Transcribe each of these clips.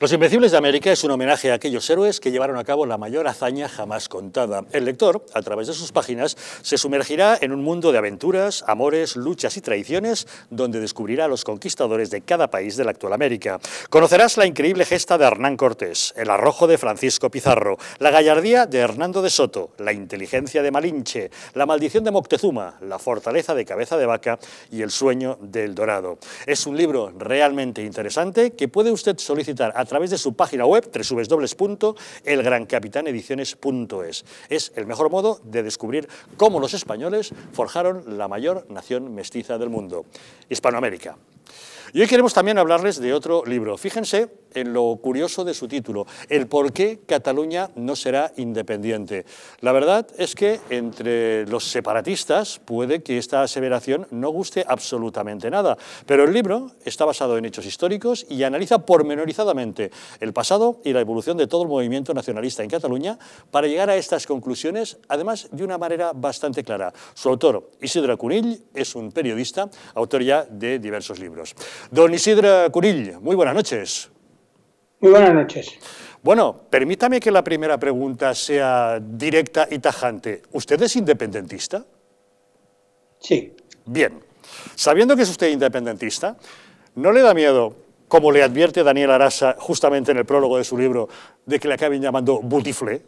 Los Invencibles de América es un homenaje a aquellos héroes que llevaron a cabo la mayor hazaña jamás contada. El lector, a través de sus páginas, se sumergirá en un mundo de aventuras, amores, luchas y traiciones, donde descubrirá a los conquistadores de cada país de la actual América. Conocerás la increíble gesta de Hernán Cortés, el arrojo de Francisco Pizarro, la gallardía de Hernando de Soto, la inteligencia de Malinche, la maldición de Moctezuma, la fortaleza de Cabeza de Vaca y el sueño del Dorado. Es un libro realmente interesante que puede usted solicitar a través de su página web www.elgrancapitanediciones.es. Es el mejor modo de descubrir cómo los españoles forjaron la mayor nación mestiza del mundo, Hispanoamérica. Y hoy queremos también hablarles de otro libro. Fíjense en lo curioso de su título, el por qué Cataluña no será independiente. La verdad es que entre los separatistas puede que esta aseveración no guste absolutamente nada, pero el libro está basado en hechos históricos y analiza pormenorizadamente el pasado y la evolución de todo el movimiento nacionalista en Cataluña para llegar a estas conclusiones, además de una manera bastante clara. Su autor, Isidre Cunill, es un periodista, autor ya de diversos libros. Don Isidre Cunill, muy buenas noches. Muy buenas noches. Bueno, permítame que la primera pregunta sea directa y tajante. ¿Usted es independentista? Sí. Bien. Sabiendo que es usted independentista, ¿no le da miedo, como le advierte Daniel Arasa justamente en el prólogo de su libro, de que le acaben llamando butiflé?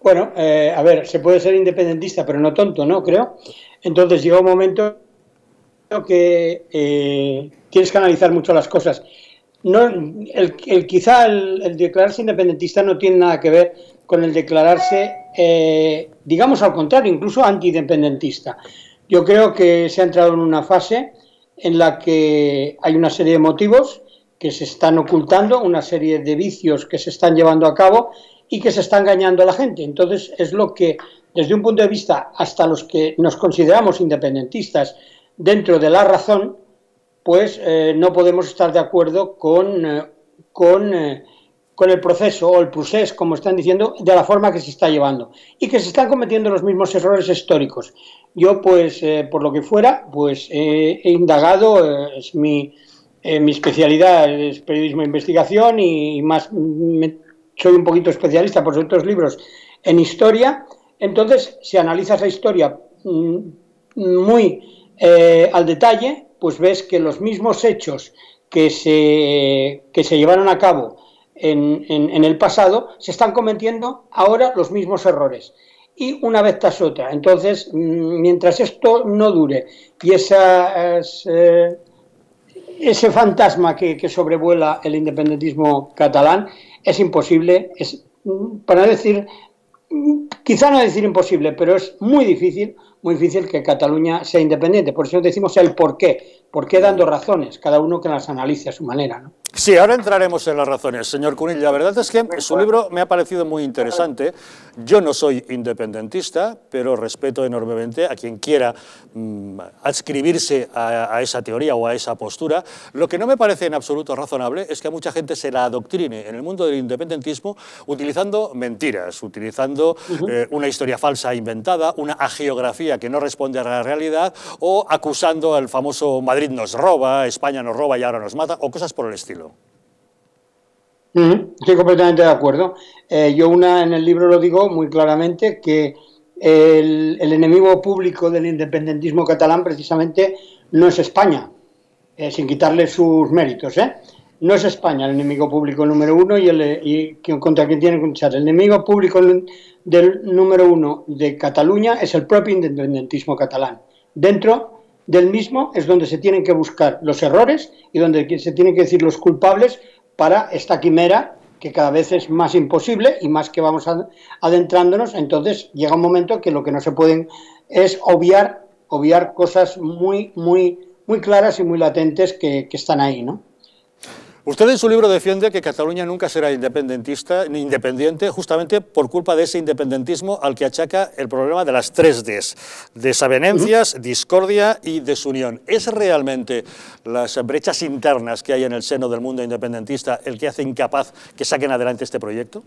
Bueno, eh, a ver, se puede ser independentista, pero no tonto, ¿no? Creo. Entonces llega un momento que eh, tienes que analizar mucho las cosas no, el, quizá el, declararse independentista no tiene nada que ver con el declararse, eh, digamos al contrario, incluso antidependentista. Yo creo que se ha entrado en una fase en la que hay una serie de motivos que se están ocultando, una serie de vicios que se están llevando a cabo y que se está engañando a la gente. Entonces es lo que, desde un punto de vista, hasta los que nos consideramos independentistas dentro de la razón, pues eh, no podemos estar de acuerdo con, eh, eh, con, el proceso o el procés, como están diciendo, de la forma que se está llevando y que se están cometiendo los mismos errores históricos. Yo, pues, por lo que fuera, pues he indagado, es mi, mi especialidad es periodismo e investigación y, más soy un poquito especialista por otros libros en historia. Entonces, si analizas la historia mm, muy al detalle, pues ves que los mismos hechos que se, que se llevaron a cabo en, en, el pasado se están cometiendo ahora los mismos errores y una vez tras otra. Entonces, mm, mientras esto no dure y esa, eh, ese fantasma que, que, sobrevuela el independentismo catalán, es imposible, es, mm, para decir, mm, quizá no decir imposible, pero es muy difícil muy difícil que Cataluña sea independiente. Por eso decimos el por qué. ¿Por qué dando razones? Cada uno que las analice a su manera. ¿no? Sí, ahora entraremos en las razones, señor Cunil. La verdad es que su libro me ha parecido muy interesante. Yo no soy independentista, pero respeto enormemente a quien quiera mm, adscribirse a, esa teoría o a esa postura. Lo que no me parece en absoluto razonable es que a mucha gente se la adoctrine en el mundo del independentismo utilizando mentiras, utilizando eh, una historia falsa inventada, una agiografía que no responde a la realidad o acusando al famoso Madrid nos roba, España nos roba y ahora nos mata o cosas por el estilo. Estoy completamente de acuerdo. Eh, yo una en el libro lo digo muy claramente que el, enemigo público del independentismo catalán precisamente no es España, eh, sin quitarle sus méritos. ¿eh? No es España el enemigo público número uno y, el, contra quien tiene que luchar. El enemigo público del número uno de Cataluña es el propio independentismo catalán. Dentro del mismo es donde se tienen que buscar los errores y donde se tienen que decir los culpables para esta quimera que cada vez es más imposible y más que vamos adentrándonos, entonces llega un momento que lo que no se pueden es obviar, obviar cosas muy, muy, muy claras y muy latentes que, que están ahí, ¿no? Usted en su libro defiende que Cataluña nunca será independentista ni independiente justamente por culpa de ese independentismo al que achaca el problema de las tres Ds, desavenencias, discordia y desunión. ¿Es realmente las brechas internas que hay en el seno del mundo independentista el que hace incapaz que saquen adelante este proyecto?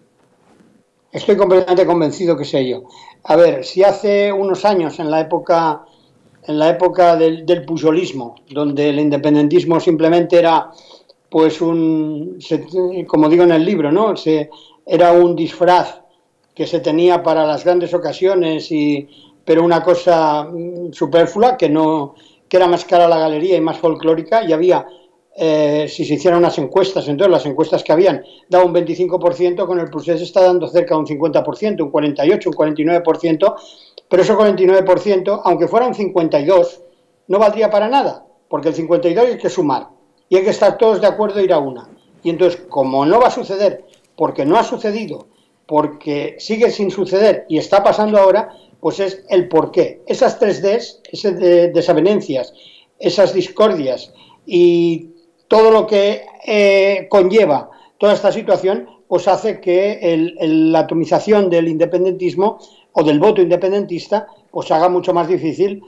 Estoy completamente convencido que sé yo. A ver, si hace unos años, en la época, en la época del, del pujolismo, donde el independentismo simplemente era pues un, como digo en el libro, ¿no? Era un disfraz que se tenía para las grandes ocasiones, y, pero una cosa mm, superflua que no que era más cara la galería y más folclórica y había eh, si se hicieran unas encuestas, entonces las encuestas que habían daba un 25%, con el se está dando cerca de un 50%, un 48%, un 49%, pero ese 49%, aunque fuera un 52%, no valdría para nada, porque el 52 hay que sumar y hay que estar todos de acuerdo a ir a una. Y entonces, como no va a suceder, porque no ha sucedido, porque sigue sin suceder y está pasando ahora, pues es el por qué. Esas tres Ds, esas desavenencias, esas discordias y todo lo que eh, conlleva toda esta situación, pues hace que la atomización del independentismo o del voto independentista, pues haga mucho más difícil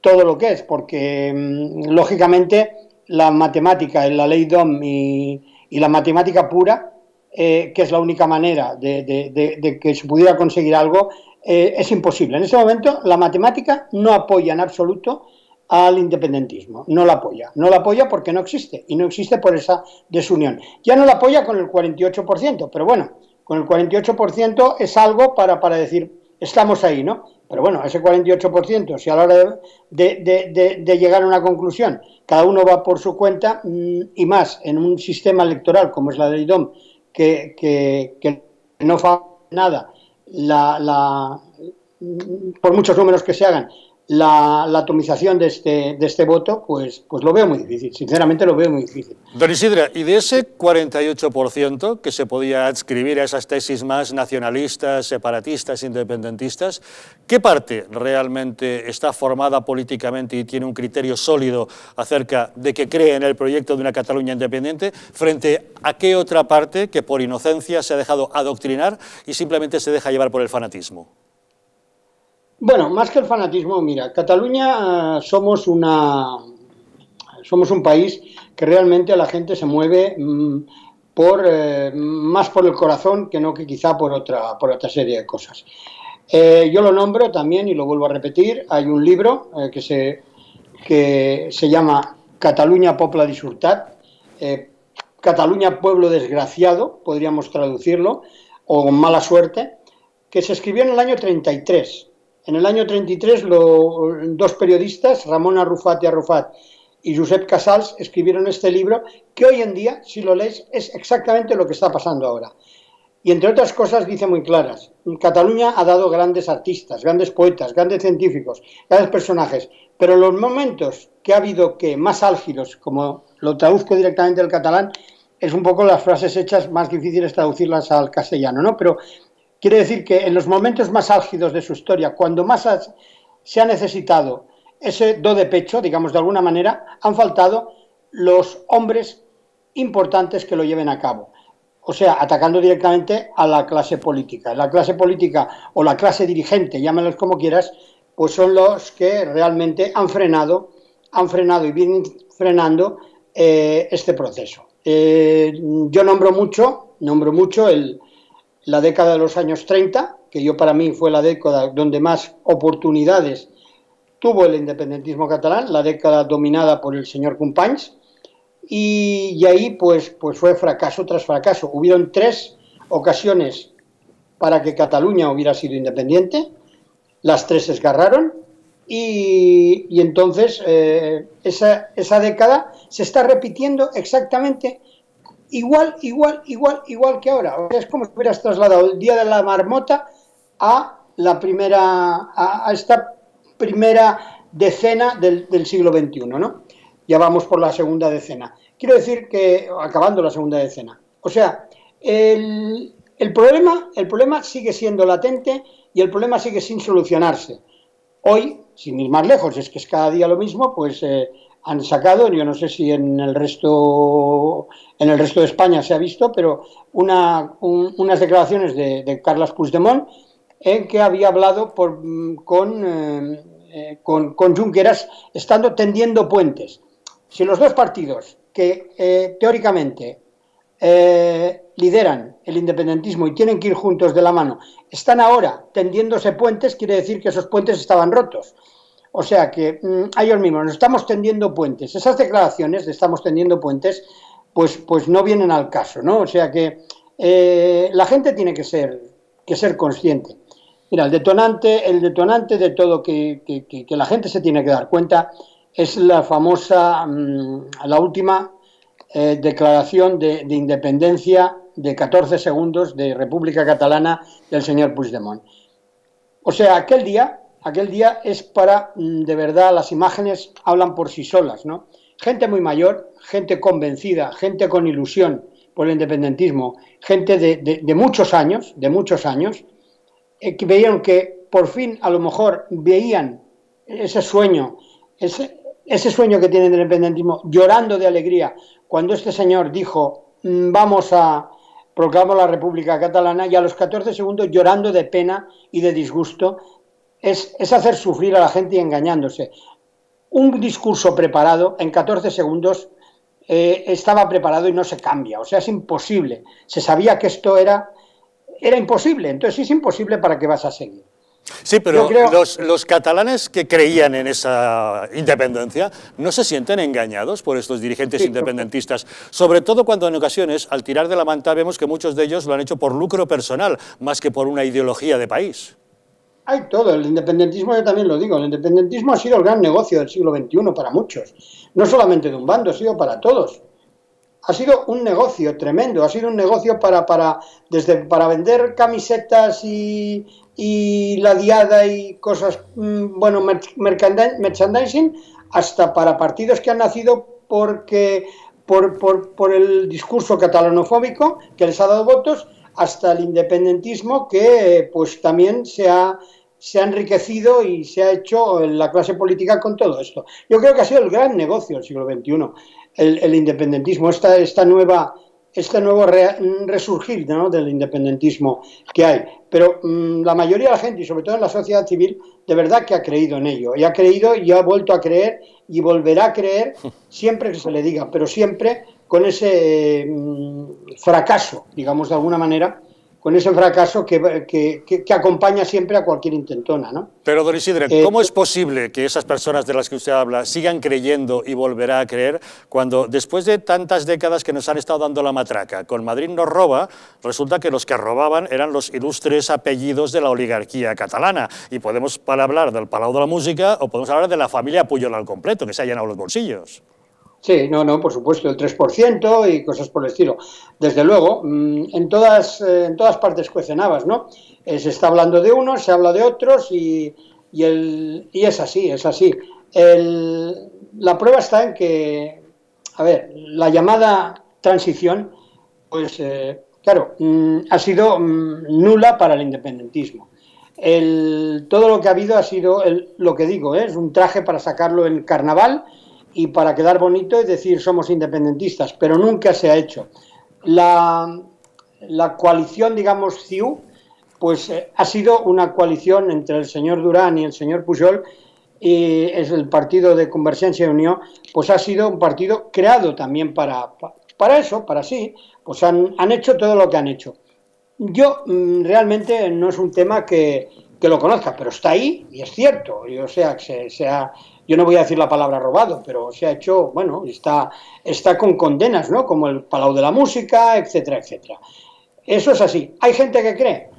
todo lo que es, porque mm, lógicamente la matemática, la ley DOM y, la matemática pura, eh, que es la única manera de, que se pudiera conseguir algo, eh, es imposible. En ese momento la matemática no apoya en absoluto al independentismo, no la apoya. No la apoya porque no existe y no existe por esa desunión. Ya no la apoya con el 48%, pero bueno, con el 48% es algo para, para decir, estamos ahí, ¿no? Pero bueno, ese 48%, si a la hora de, llegar a una conclusión, cada uno va por su cuenta mm, y más en un sistema electoral como es la de IDOM, que, no fa nada, la, por muchos números que se hagan, la, atomización de este, este voto, pues, pues lo veo muy difícil, sinceramente lo veo muy difícil. Don Isidra, y de ese 48% que se podía adscribir a esas tesis más nacionalistas, separatistas, independentistas, ¿qué parte realmente está formada políticamente y tiene un criterio sólido acerca de que cree en el proyecto de una Cataluña independiente, frente a qué otra parte que por inocencia se ha dejado adoctrinar y simplemente se deja llevar por el fanatismo? Bueno, más que el fanatismo, mira, Cataluña eh, somos una somos un país que realmente la gente se mueve mm, eh, más por el corazón que no que quizá por otra por otra serie de cosas. Eh, yo lo nombro también y lo vuelvo a repetir. Hay un libro que se que se llama Cataluña Popla Disurtat, Cataluña Pueblo Desgraciado, podríamos traducirlo, o Mala Suerte, que se escribió en el año 33 en el año 33, dos periodistas, Ramón Arrufat y Arrufat y Josep Casals, escribieron este libro que hoy en día, si lo lees, es exactamente lo que está pasando ahora. Y entre otras cosas dice muy claras, Cataluña ha dado grandes artistas, grandes poetas, grandes científicos, grandes personajes, pero los momentos que ha habido que más álgidos, como lo traduzco directamente del catalán, es un poco las frases hechas más difíciles traducirlas al castellano, ¿no? Pero Quiere decir que en los momentos más álgidos de su historia, cuando más se ha necesitado ese do de pecho, digamos de alguna manera, han faltado los hombres importantes que lo lleven a cabo. O sea, atacando directamente a la clase política. La clase política o la clase dirigente, llámalos como quieras, pues son los que realmente han frenado, han frenado y vienen frenando eh, este proceso. Eh, yo nombro mucho, nombro mucho el, la década de los años 30, que yo para mí fue la década donde más oportunidades tuvo el independentismo catalán, la década dominada por el señor Companys, y, ahí pues, pues fue fracaso tras fracaso. Hubieron tres ocasiones para que Cataluña hubiera sido independiente, las tres se esgarraron, y, entonces eh, esa, esa década se está repitiendo exactamente igual, igual, igual, igual que ahora. Es como si hubieras trasladado el día de la marmota a la primera, a, esta primera decena del, siglo XXI, ¿no? Ya vamos por la segunda decena. Quiero decir que, acabando la segunda decena. O sea, el, problema, el problema sigue siendo latente y el problema sigue sin solucionarse. Hoy, sin ir más lejos, es que es cada día lo mismo, pues eh, han sacado, yo no sé si en el resto, en el resto de España se ha visto, pero una, unas declaraciones de, de, Carles Puigdemont en que había hablado por, con, eh, eh, con, Junqueras estando tendiendo puentes. Si los dos partidos que eh, teóricamente lideran el independentismo y tienen que ir juntos de la mano están ahora tendiéndose puentes, quiere decir que esos puentes estaban rotos. O sea que mm, a ellos mismos nos estamos tendiendo puentes. Esas declaraciones de estamos tendiendo puentes pues, pues no vienen al caso, ¿no? O sea que eh, la gente tiene que ser, que ser consciente. Mira, el detonante, el detonante de todo que, que, la gente se tiene que dar cuenta es la famosa, mm, la última eh, declaración de, de, independencia de 14 segundos de República Catalana del señor Puigdemont. O sea, aquel día, aquel día es para, mm, de verdad, las imágenes hablan por sí solas, ¿no? Gente muy mayor, gente convencida, gente con ilusión por el independentismo, gente de, muchos años, de muchos años, eh, que veían que por fin a lo mejor veían ese sueño, ese, ese sueño que tienen del independentismo, llorando de alegría, cuando este señor dijo, mm, vamos a proclamar la República Catalana, y a los 14 segundos llorando de pena y de disgusto, es, es hacer sufrir a la gente y engañándose. Un discurso preparado en 14 segundos eh, estaba preparado y no se cambia. O sea, es imposible. Se sabía que esto era, era imposible. Entonces, si es imposible, ¿para qué vas a seguir? Sí, pero los, catalanes que creían en esa independencia no se sienten engañados por estos dirigentes independentistas, sobre todo cuando en ocasiones, al tirar de la manta, vemos que muchos de ellos lo han hecho por lucro personal, más que por una ideología de país. Hay todo, el independentismo, yo también lo digo, el independentismo ha sido el gran negocio del siglo XXI para muchos no solamente de un bando, ha sido para todos. Ha sido un negocio tremendo, ha sido un negocio para, para, desde, para vender camisetas y, la diada y cosas, mm, bueno, merchandising, hasta para partidos que han nacido porque, por, por, por el discurso catalanofóbico que les ha dado votos, hasta el independentismo que pues también se ha, se ha enriquecido y se ha hecho la clase política con todo esto. Yo creo que ha sido el gran negocio del siglo XXI, el, independentismo, esta, esta nueva, este nuevo resurgir del independentismo que hay. Pero mm, la mayoría de la gente, y sobre todo en la sociedad civil, de verdad que ha creído en ello. Y ha creído y ha vuelto a creer y volverá a creer siempre que se le diga, pero siempre con ese mm, fracaso, digamos de alguna manera, con ese fracaso que, acompaña siempre a cualquier intentona. ¿no? Pero, don Isidre, eh, ¿cómo es posible que esas personas de las que usted habla sigan creyendo y volverá a creer cuando después de tantas décadas que nos han estado dando la matraca, con Madrid nos roba, resulta que los que robaban eran los ilustres apellidos de la oligarquía catalana? Y podemos hablar del Palau de la Música o podemos hablar de la familia Puyol al completo, que se ha llenado los bolsillos. Sí, no, no, por supuesto, el 3% y cosas por el estilo. Desde luego, mm, en todas, eh, en todas partes ¿no? Eh, se está hablando de unos, se habla de otros y, y, el, y es así, es así. El, la prueba está en que, a ver, la llamada transición, pues, eh, claro, mm, ha sido mm, nula para el independentismo. El, todo lo que ha habido ha sido el, lo que digo, es un traje para sacarlo en carnaval y para quedar bonito es decir somos independentistas, pero nunca se ha hecho. La, la coalición, digamos, CIU, pues eh, ha sido una coalición entre el señor Durán y el señor Pujol, y es el partido de Convergencia y Unión, pues ha sido un partido creado también para, para eso, para sí, pues han, han hecho todo lo que han hecho. Yo mm, realmente no es un tema que, que, lo conozca, pero está ahí y es cierto, y, o sea, se, se ha, yo no voy a decir la palabra robado, pero se ha hecho, bueno, está, está con condenas, ¿no? Como el Palau de la Música, etcétera, etcétera. Eso es así. ¿Hay gente que cree?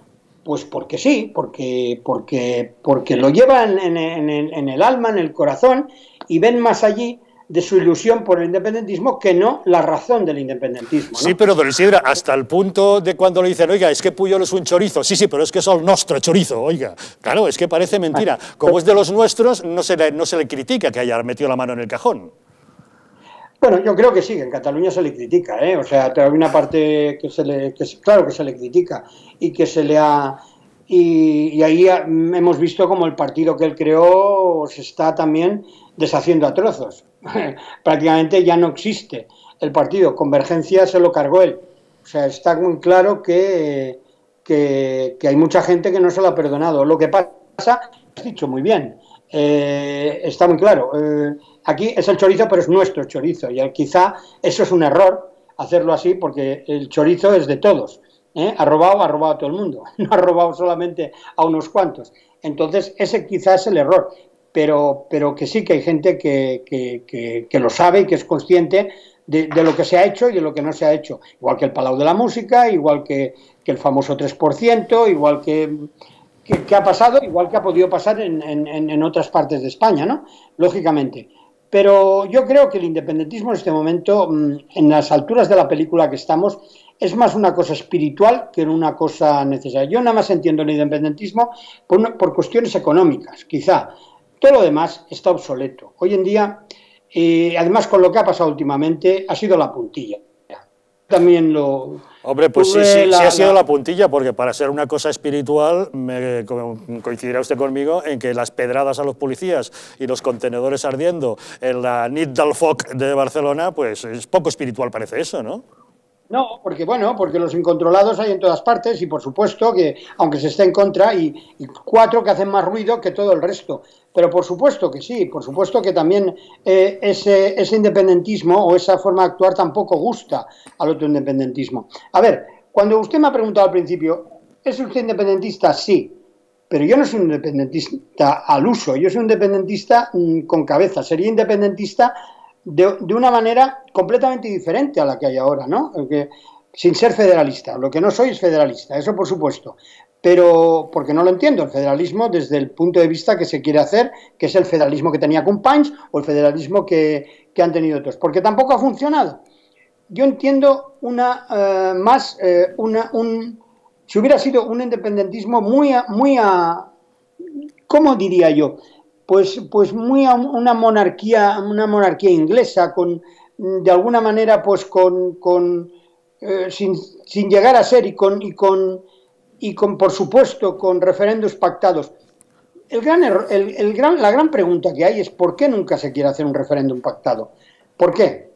Pues porque sí, porque, porque, porque lo llevan en, en el alma, en el corazón, y ven más allí de su ilusión por el independentismo que no la razón del independentismo. Sí, pero don Isidra, hasta el punto de cuando le dicen, oiga, es que Puyol es un chorizo. Sí, sí, pero es que es el nuestro chorizo, oiga. Claro, es que parece mentira. Ah, Como es de los nuestros, no se le, no se le critica que haya metido la mano en el cajón. Bueno, yo creo que sí, en Cataluña se le critica, ¿eh? o sea, hay una parte que se le, que, claro que se le critica y que se le ha, y, ahí hemos visto como el partido que él creó se está también deshaciendo a trozos. Prácticamente ya no existe el partido. Convergencia se lo cargó él. O sea, está muy claro que, que, hay mucha gente que no se lo ha perdonado. Lo que pasa, has dicho muy bien, eh, está muy claro. Eh, aquí es el chorizo, pero es nuestro chorizo. Y quizá eso es un error hacerlo así porque el chorizo es de todos. ¿eh? ha robado, ha robado a todo el mundo, no ha robado solamente a unos cuantos. Entonces, ese quizás es el error, pero, pero que sí que hay gente que, que, lo sabe y que es consciente de, lo que se ha hecho y de lo que no se ha hecho. Igual que el Palau de la Música, igual que, el famoso 3%, igual que, que, ha pasado, igual que ha podido pasar en, en, otras partes de España, ¿no? Lógicamente. Pero yo creo que el independentismo en este momento, mm, en las alturas de la película que estamos, es más una cosa espiritual que una cosa necesaria. Yo nada más entiendo el independentismo por, por cuestiones económicas, quizá. Todo lo demás está obsoleto. Hoy en día y además, con lo que ha pasado últimamente, ha sido la puntilla. También lo. Hombre, pues sí, sí, sí, ha sido la puntilla, porque para ser una cosa espiritual, me, coincidirá usted conmigo en que las pedradas a los policías y los contenedores ardiendo en la Nit del Foc de Barcelona, pues es poco espiritual, parece eso, ¿no? No, porque bueno, porque los incontrolados hay en todas partes y por supuesto que, aunque se esté en contra, y, cuatro que hacen más ruido que todo el resto. Pero por supuesto que sí, por supuesto que también eh, ese, independentismo o esa forma de actuar tampoco gusta al otro independentismo. A ver, cuando usted me ha preguntado al principio, ¿es usted independentista? Sí, pero yo no soy un independentista al uso, yo soy un independentista mm, con cabeza, sería independentista de, una manera completamente diferente a la que hay ahora, ¿no? sin ser federalista. Lo que no soy es federalista, eso por supuesto. Pero porque no lo entiendo, el federalismo desde el punto de vista que se quiere hacer, que es el federalismo que tenía Companys o el federalismo que, han tenido otros. Porque tampoco ha funcionado. Yo entiendo una eh, más, eh, una, un, si hubiera sido un independentismo muy, muy a, ¿cómo diría yo? pues, pues muy a una monarquía, una monarquía inglesa, con, de alguna manera, pues con, con eh, sin, sin, llegar a ser y con, y con, y con, por supuesto, con referendos pactados. El gran, el, el gran, la gran pregunta que hay es ¿por qué nunca se quiere hacer un referéndum pactado? ¿Por qué?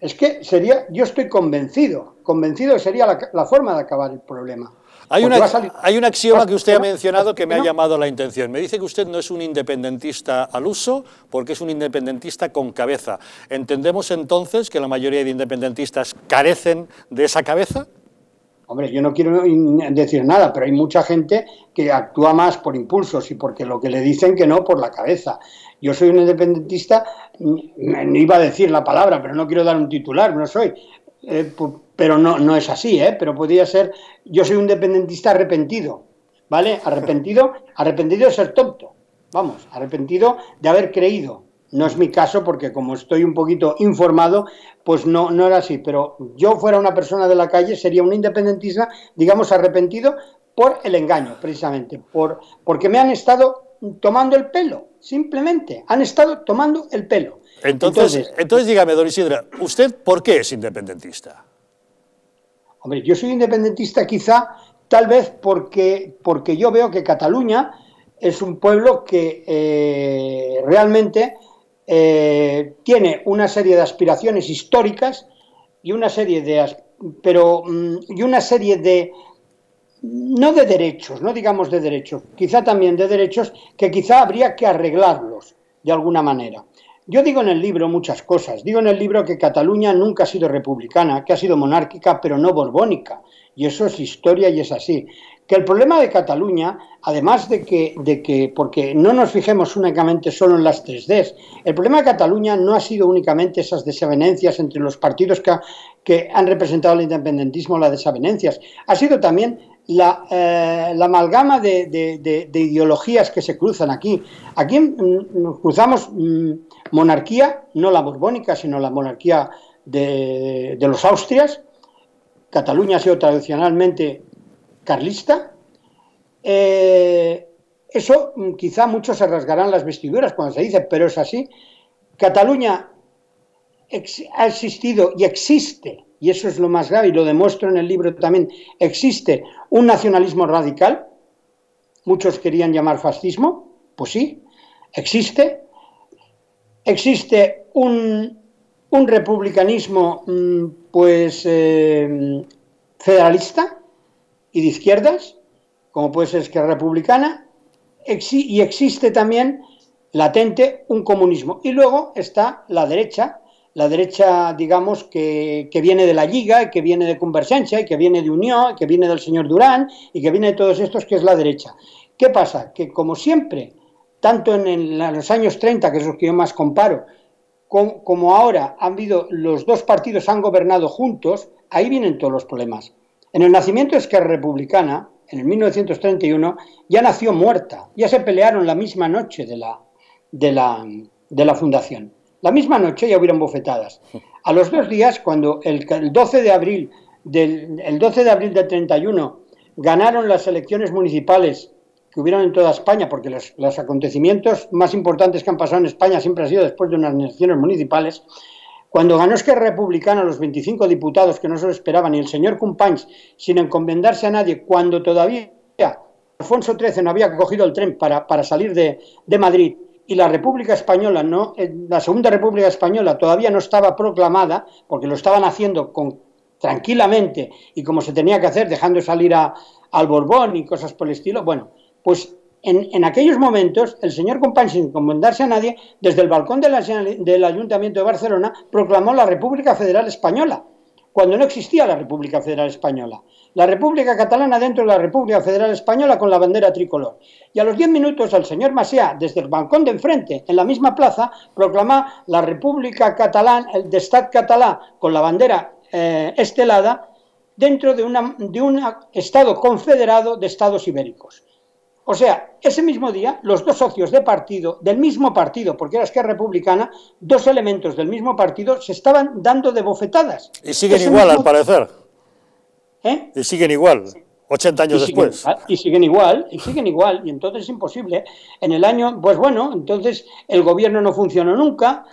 Es que sería, yo estoy convencido, convencido que sería la, la forma de acabar el problema. Hay, una, hay un axioma que usted ha mencionado que me ha llamado la intención. Me dice que usted no es un independentista al uso porque es un independentista con cabeza. ¿Entendemos entonces que la mayoría de independentistas carecen de esa cabeza? Hombre, yo no quiero decir nada, pero hay mucha gente que actúa más por impulsos y porque lo que le dicen que no por la cabeza. Yo soy un independentista, no iba a decir la palabra, pero no quiero dar un titular, no soy. Eh, pero no, no es así, ¿eh? pero podría ser, yo soy un independentista arrepentido, ¿vale? Arrepentido, arrepentido de ser tonto, vamos, arrepentido de haber creído. No es mi caso porque como estoy un poquito informado, pues no, no era así, pero yo fuera una persona de la calle sería un independentista, digamos, arrepentido por el engaño, precisamente, por, porque me han estado tomando el pelo, simplemente, han estado tomando el pelo. Entonces, entonces, entonces dígame, don Isidra, ¿usted por qué es independentista? Hombre, yo soy independentista quizá tal vez porque, porque yo veo que Cataluña es un pueblo que eh, realmente eh, tiene una serie de aspiraciones históricas y una serie de pero mm, y una serie de no de derechos, no digamos de derechos, quizá también de derechos que quizá habría que arreglarlos de alguna manera. Yo digo en el libro muchas cosas. Digo en el libro que Cataluña nunca ha sido republicana, que ha sido monárquica, pero no borbónica. Y eso es historia y es así. Que el problema de Cataluña, además de que, de que, porque no nos fijemos únicamente solo en las 3Ds, el problema de Cataluña no ha sido únicamente esas desavenencias entre los partidos que, que han representado el independentismo, las desavenencias, ha sido también la, eh, la amalgama de, de, de, ideologías que se cruzan aquí. Aquí mm, cruzamos mm, monarquía, no la borbónica, sino la monarquía de, los Austrias. Cataluña ha sido tradicionalmente carlista. Eh, eso mm, quizá muchos se rasgarán las vestiduras cuando se dice, pero es así. Cataluña ha existido y existe, y eso es lo más grave, y lo demuestro en el libro también, existe un nacionalismo radical, muchos querían llamar fascismo, pues sí, existe, existe un, republicanismo mm, pues eh, federalista y de izquierdas, como puede ser Esquerra Republicana, y existe también latente un comunismo. Y luego está la derecha, la derecha, digamos, que, que, viene de la Liga, que viene de Convergencia, y que viene de Unión, que viene del señor Durán, y que viene de todos estos, que es la derecha. ¿Qué pasa? Que como siempre tanto en, los años 30, que es lo que yo más comparo, como ahora han habido, los dos partidos han gobernado juntos, ahí vienen todos los problemas. En el nacimiento de Esquerra Republicana, en el 1931, ya nació muerta, ya se pelearon la misma noche de la, fundación. La misma noche ya hubieron bofetadas. A los dos días, cuando el, 12 de abril del, el 12 de abril del 31 ganaron las elecciones municipales que hubieron en toda España, porque los, los, acontecimientos más importantes que han pasado en España siempre han sido después de unas elecciones municipales, cuando ganó Esquerra Republicana los 25 diputados que no se lo esperaban y el señor Companys, sin encomendarse a nadie, cuando todavía Alfonso XIII no había cogido el tren para, para salir de, de, Madrid y la República Española, no, eh, la Segunda República Española todavía no estaba proclamada, porque lo estaban haciendo con, tranquilamente y como se tenía que hacer, dejando salir a, al Borbón y cosas por el estilo, bueno, pues en, aquellos momentos, el señor Companys, sin encomendarse a nadie, desde el balcón del Ayuntamiento de Barcelona, proclamó la República Federal Española, cuando no existía la República Federal Española. La República Catalana dentro de la República Federal Española con la bandera tricolor. Y a los diez minutos, el señor Macià, desde el balcón de enfrente, en la misma plaza, proclama la República Catalana, el de Estado catalá, con la bandera eh, estelada, dentro de, de un Estado confederado de Estados ibéricos. O sea, ese mismo día, los dos socios de partido, del mismo partido, porque era Esquerra Republicana, dos elementos del mismo partido se estaban dando de bofetadas. Y siguen igual, al parecer. ¿Eh? Y siguen igual, 80 años después. y siguen igual, y siguen igual, y entonces es imposible. En el año, pues bueno, entonces el gobierno no funcionó nunca,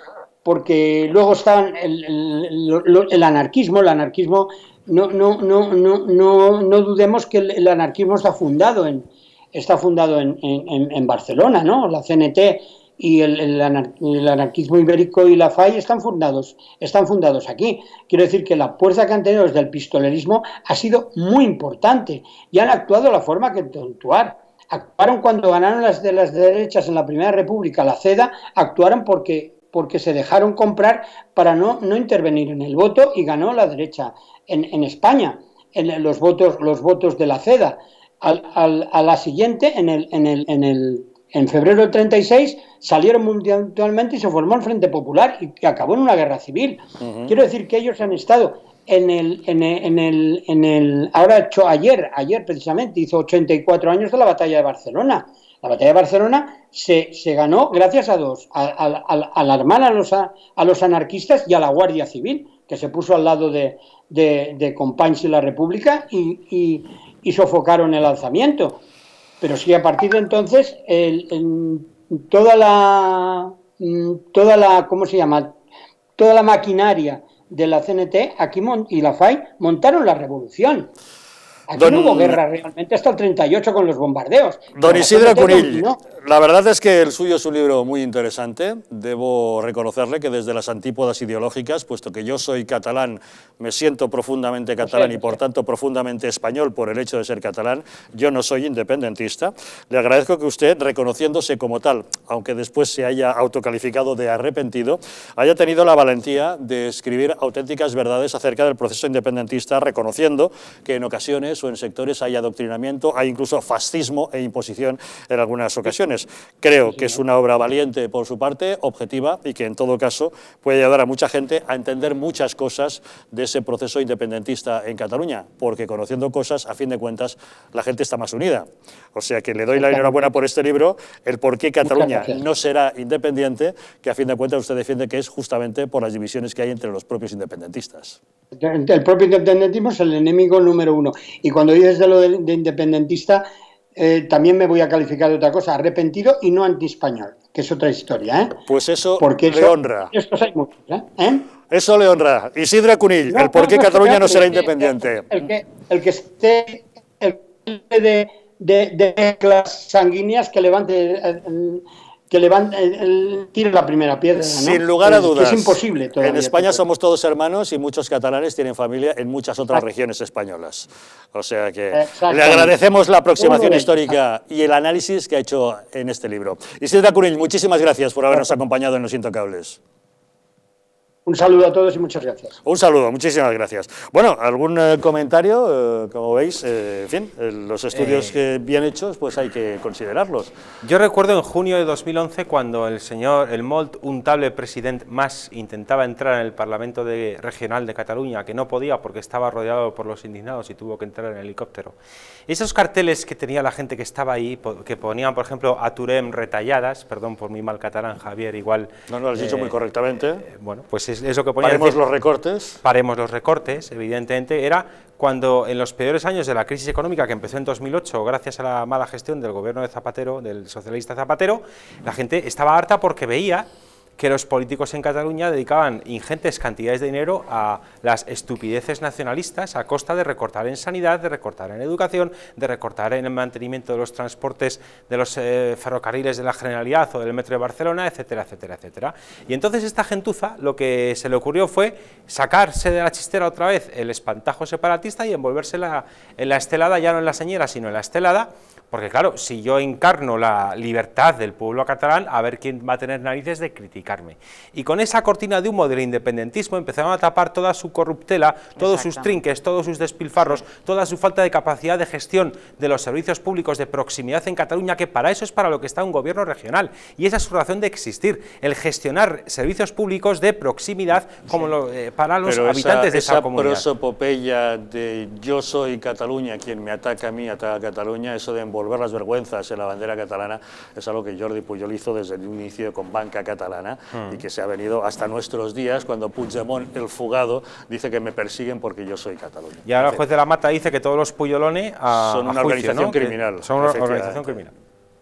porque luego estaban el, anarquismo, el anarquismo, no, no, no, no, no, no dudemos que el anarquismo está fundado en está fundado en, en, Barcelona, ¿no? La CNT y el, anarquismo ibérico y la FAI están fundados, están fundados aquí. Quiero decir que la fuerza que han tenido desde el pistolerismo ha sido muy importante y han actuado de la forma que actuar. Actuaron cuando ganaron las de las derechas en la Primera República, la CEDA, actuaron porque, porque se dejaron comprar para no, no intervenir en el voto y ganó la derecha en, en España, en los votos, los votos de la CEDA a la siguiente, en, el, en, el, en, el, en febrero del 36, salieron mundialmente y se formó el Frente Popular y que acabó en una guerra civil. Quiero decir que ellos han estado en el, en el, en el, en el ahora hecho ayer, ayer precisamente, hizo 84 años de la batalla de Barcelona. La batalla de Barcelona se, se ganó gracias a dos, a, a, alarmar a los, a, los anarquistas y a la Guardia Civil, que se puso al lado de, de, de y la República y, y sofocaron el alzamiento. Pero sí, a partir de entonces, toda la, mm, toda la, ¿cómo se llama? Toda la maquinaria de la CNT aquí y la FAI montaron la revolución. Aquí no hubo guerra realmente hasta el 38 con los bombardeos. Don Isidro Cunill, la verdad es que el suyo es un libro muy interesante. Debo reconocerle que desde las antípodas ideológicas, puesto que yo soy catalán, me siento profundamente catalán y por tanto profundamente español por el hecho de ser catalán, yo no soy independentista. Le agradezco que usted, reconociéndose como tal, aunque después se haya autocalificado de arrepentido, haya tenido la valentía de escribir auténticas verdades acerca del proceso independentista, reconociendo que en ocasiones o en sectores hay adoctrinamiento, hay incluso fascismo e imposición en algunas ocasiones. Creo que es una obra valiente por su parte, objetiva y que en todo caso puede ayudar a mucha gente a entender muchas cosas de ese proceso independentista en Cataluña, porque conociendo cosas, a fin de cuentas, la gente está más unida. O sea que le doy la enhorabuena por este libro, el por qué Cataluña no será independiente, que a fin de cuentas usted defiende que es justamente por las divisiones que hay entre los propios independentistas. El propio independentismo es el enemigo número uno. Y cuando dices de lo de, independentista, eh, también me voy a calificar de otra cosa, arrepentido y no anti-español, que es otra historia. ¿eh? Pues eso le honra. hay muchos, ¿eh? ¿Eh? Eso le honra. Isidra Cunill, el por qué Cataluña no será independiente. El que, el que esté el de, de, de, las sanguíneas que levante que levante, el, tire la primera piedra. Sin lugar a dudas. es imposible. En España somos todos hermanos y muchos catalanes tienen familia en muchas otras regiones españolas. O sea que le agradecemos la aproximación histórica y el análisis que ha hecho en este libro. Isilda Curill, muchísimas gracias por habernos acompañado en Los Intocables. Un saludo a todos y muchas gracias. Un saludo, muchísimas gracias. Bueno, ¿algún eh, comentario? Eh, como veis, eh, en fin, los estudios que bien hechos, pues hay que considerarlos. Yo recuerdo en junio de 2011 cuando el señor, el molt untable presidente Mas intentaba entrar en el Parlamento de, Regional de Cataluña, que no podía porque estaba rodeado por los indignados y tuvo que entrar en helicóptero. Esos carteles que tenía la gente que estaba ahí, que ponían, por ejemplo, Aturem retalladas, perdón por mi mal catalán, Javier, igual... No, no, lo has dicho muy correctamente. bueno, pues es, lo que ponía. Paremos los recortes. Paremos los recortes, evidentemente, era cuando en los peores años de la crisis económica que empezó en 2008, gracias a la mala gestión del gobierno de Zapatero, del socialista Zapatero, la gente estaba harta porque veía que los políticos en Cataluña dedicaban ingentes cantidades de dinero a las estupideces nacionalistas a costa de recortar en sanidad, de recortar en educación, de recortar en el mantenimiento de los transportes de los eh, ferrocarriles de la Generalidad o del Metro de Barcelona, etcétera, etcétera, etcétera. Y entonces esta gentuza lo que se le ocurrió fue sacarse de la chistera otra vez el espantajo separatista y envolvérsela en la estelada, ya no en la señera, sino en la estelada, porque claro, si yo encarno la libertad del pueblo catalán, a ver quién va a tener narices de criticarme. Y con esa cortina de humo del independentismo empezaron a tapar toda su corruptela, todos sus trinques, todos sus despilfarros, toda su falta de capacidad de gestión de los servicios públicos de proximidad en Cataluña, que para eso es para lo que está un gobierno regional. Y esa es su razón de existir, el gestionar servicios públicos de proximidad como lo, eh, para los habitantes de esa, esa comunidad. prosopopeya de yo soy Cataluña, quien me ataca a mí, ataca a Cataluña, eso de volver las vergüenzas en la bandera catalana es algo que Jordi Pujol hizo desde el inicio con Banca Catalana y que se ha venido hasta nuestros días cuando Puigdemont, el fugado, dice que me persiguen porque yo soy Cataluña. Y ahora el juez de la Mata dice que todos los Puyolones son una organización criminal. Son una organización criminal.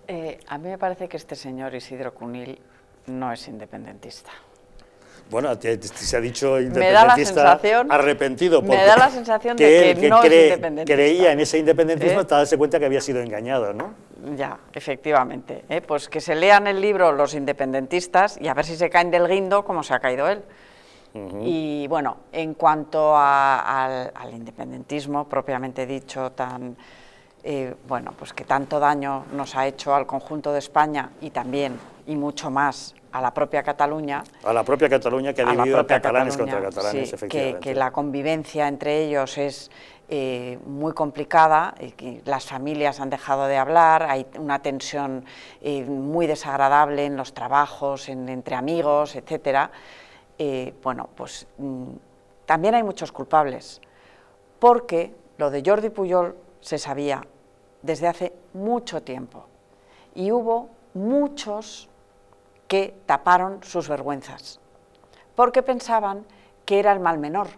Eh, a mí me parece que este señor Isidro Cunil no es independentista. Bueno, se ha dicho independentista arrepentido porque me da la sensación de que, no es independentista. creía en ese independentismo ¿Eh? hasta darse cuenta que había sido engañado, ¿no? Ya, efectivamente. ¿eh? Pues que se lean el libro los independentistas y a ver si se caen del guindo como se ha caído él. Y bueno, en cuanto al, independentismo propiamente dicho, tan eh, bueno, pues que tanto daño nos ha hecho al conjunto de España y también y mucho más a la propia Cataluña. A la propia Cataluña que ha dividido a catalanes contra catalanes, efectivamente. Que, la convivencia entre ellos es eh, muy complicada, y que las familias han dejado de hablar, hay una tensión eh, muy desagradable en los trabajos, entre amigos, etc. Eh, bueno, pues mm, también hay muchos culpables, porque lo de Jordi Puyol se sabía desde hace mucho tiempo y hubo muchos que taparon sus vergüenzas, porque pensaban que era el mal menor.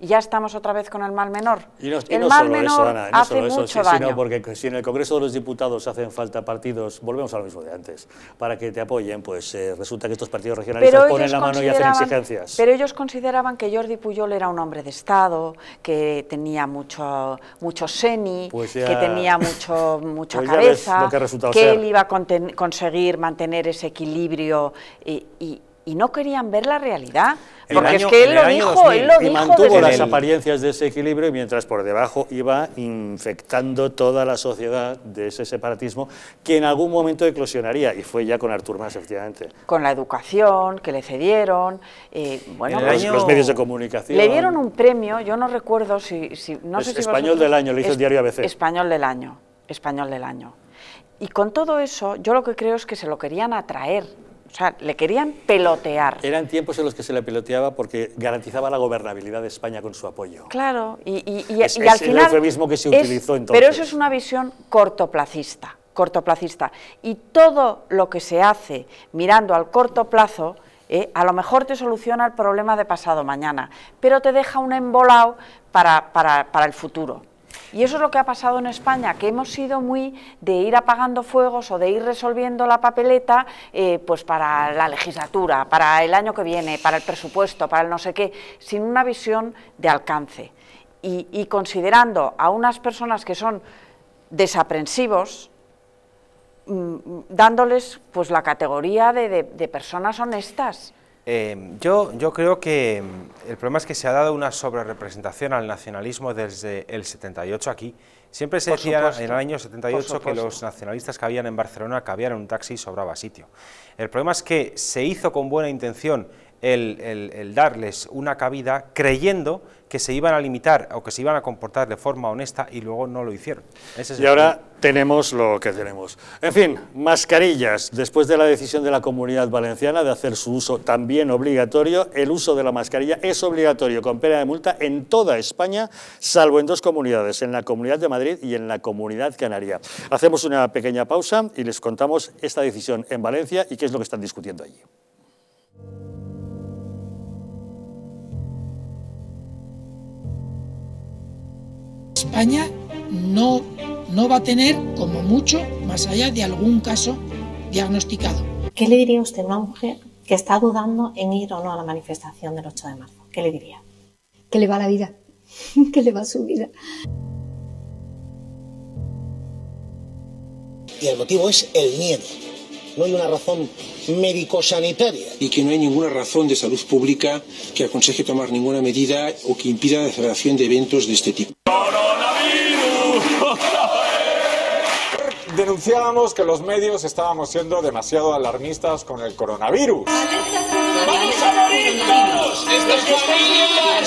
Y ya estamos otra vez con el mal menor. Y no, el mal menor eso, Ana, no hace solo eso, mucho daño. Sino porque si en el Congreso de los Diputados hacen falta partidos, volvemos a lo mismo de antes, para que te apoyen, pues eh, resulta que estos partidos regionales ponen la mano y hacen exigencias. Pero ellos consideraban que Jordi Puyol era un hombre de Estado, que tenía mucho, mucho seni, pues que tenía mucho, mucha pues cabeza, que, él iba a conseguir mantener ese equilibrio y, y y no querían ver la realidad. Porque es que él lo dijo, él lo dijo. Y mantuvo las apariencias de ese equilibrio mientras por debajo iba infectando toda la sociedad de ese separatismo que en algún momento eclosionaría y fue ya con Artur Mas, efectivamente. Con la educación que le cedieron, eh, bueno, los, medios de comunicación. Le dieron un premio, yo no recuerdo si... si no sé si español del año, lo hizo el diario ABC. Español del año, español del año. Y con todo eso, yo lo que creo es que se lo querían atraer o sea, le querían pelotear. Eran tiempos en los que se le peloteaba porque garantizaba la gobernabilidad de España con su apoyo. Claro, y, y, es, al final... el eufemismo que se utilizó entonces. Pero eso es una visión cortoplacista, cortoplacista. Y todo lo que se hace mirando al corto plazo... Eh, a lo mejor te soluciona el problema de pasado mañana, pero te deja un embolado para, para, para el futuro. Y eso es lo que ha pasado en España, que hemos sido muy de ir apagando fuegos o de ir resolviendo la papeleta eh, pues para la legislatura, para el año que viene, para el presupuesto, para el no sé qué, sin una visión de alcance. Y, considerando a unas personas que son desaprensivos, mm, dándoles pues la categoría de personas honestas. Eh, yo, yo creo que mm, el problema es que se ha dado una sobrerepresentación al nacionalismo desde el 78 aquí. Siempre se decía en el año 78 que los nacionalistas que habían en Barcelona cabían en un taxi y sobraba sitio. El problema es que se hizo con buena intención el, darles una cabida creyendo que se iban a limitar o que se iban a comportar de forma honesta y luego no lo hicieron. y ahora tenemos lo que tenemos. En fin, mascarillas. Después de la decisión de la Comunidad Valenciana de hacer su uso también obligatorio, el uso de la mascarilla es obligatorio con pena de multa en toda España, salvo en dos comunidades, en la Comunidad de Madrid y en la Comunidad Canaria. Hacemos una pequeña pausa y les contamos esta decisión en Valencia y qué es lo que están discutiendo allí. España no, no va a tener, como mucho, más allá de algún caso diagnosticado. ¿Qué le diría usted a una mujer que está dudando en ir o no a la manifestación del 8 de marzo? ¿Qué le diría? Que le va la vida, que le va su vida. Y el motivo es el miedo. No hay una razón médico-sanitaria. Y que no hay ninguna razón de salud pública que aconseje tomar ninguna medida o que impida la celebración de eventos de este tipo. Denunciábamos que los medios estábamos siendo demasiado alarmistas con el coronavirus. ¡Vamos a morir todos! ¡Estefanía!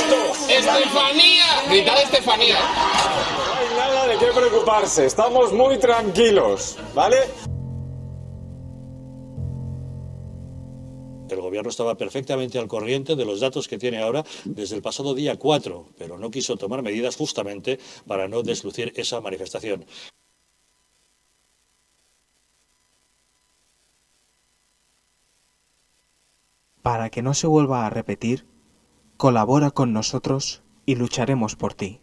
¡Estefanía! ¡Gritad Estefanía! No hay nada de qué preocuparse, estamos muy tranquilos, ¿vale? El gobierno estaba perfectamente al corriente de los datos que tiene ahora desde el pasado día 4, pero no quiso tomar medidas justamente para no deslucir esa manifestación. Para que no se vuelva a repetir, colabora con nosotros y lucharemos por ti.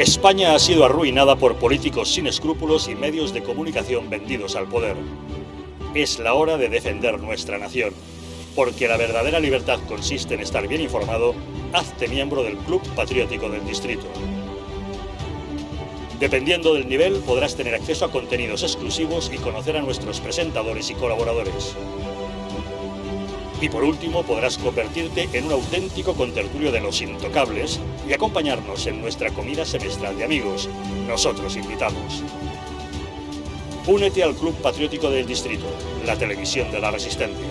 España ha sido arruinada por políticos sin escrúpulos y medios de comunicación vendidos al poder. Es la hora de defender nuestra nación, porque la verdadera libertad consiste en estar bien informado, hazte miembro del Club Patriótico del Distrito. Dependiendo del nivel, podrás tener acceso a contenidos exclusivos y conocer a nuestros presentadores y colaboradores. Y por último, podrás convertirte en un auténtico contertulio de los intocables y acompañarnos en nuestra comida semestral de amigos. Nosotros invitamos. Únete al Club Patriótico del Distrito, la televisión de la resistencia.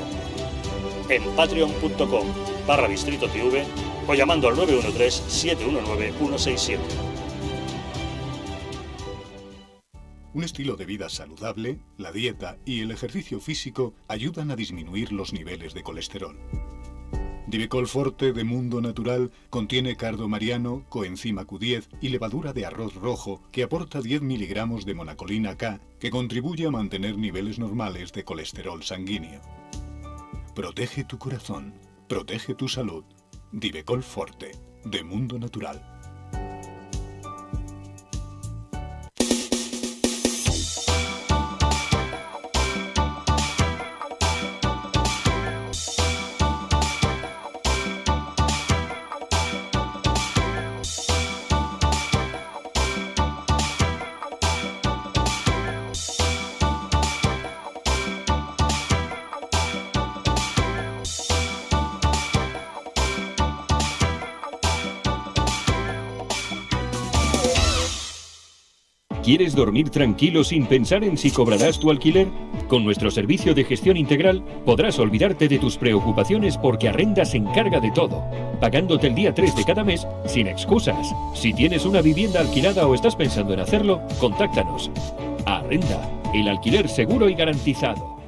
En patreon.com barra distrito TV o llamando al 913-719-167. Un estilo de vida saludable, la dieta y el ejercicio físico ayudan a disminuir los niveles de colesterol. Divecol Forte de Mundo Natural contiene cardo mariano, coenzima Q10 y levadura de arroz rojo que aporta 10 miligramos de monacolina K que contribuye a mantener niveles normales de colesterol sanguíneo. Protege tu corazón, protege tu salud. Divecol Forte de Mundo Natural. ¿Quieres dormir tranquilo sin pensar en si cobrarás tu alquiler? Con nuestro servicio de gestión integral podrás olvidarte de tus preocupaciones porque Arrenda se encarga de todo, pagándote el día 3 de cada mes sin excusas. Si tienes una vivienda alquilada o estás pensando en hacerlo, contáctanos. Arrenda el alquiler seguro y garantizado.